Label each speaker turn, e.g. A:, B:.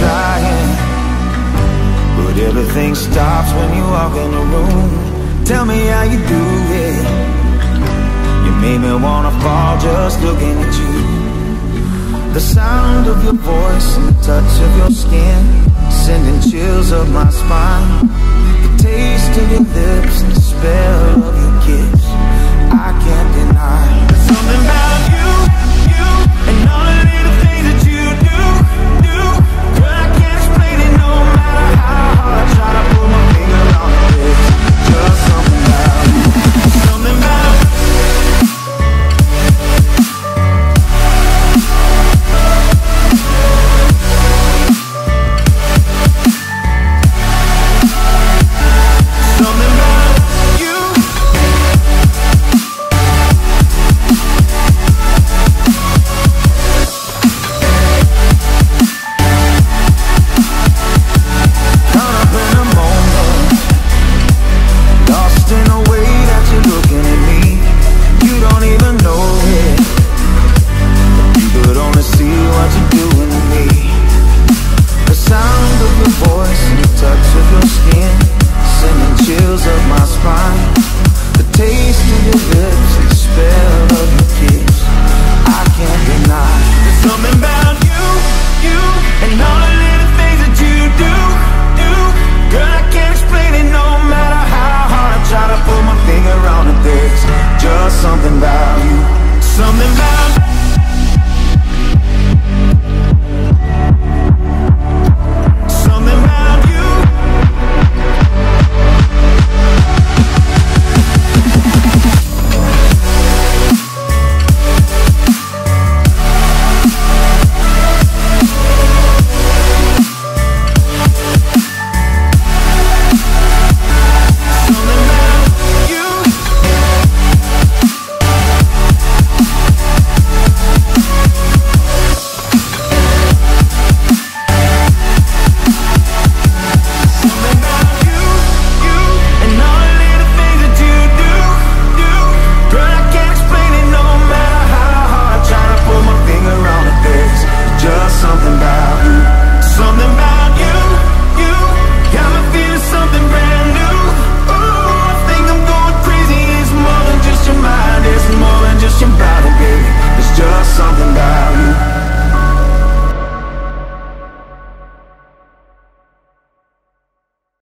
A: trying. But everything stops when you walk in the room. Tell me how you do it. You made me wanna fall just looking at you. The sound of your voice and the touch of your skin Sending chills up my spine. The taste of your lips and the spell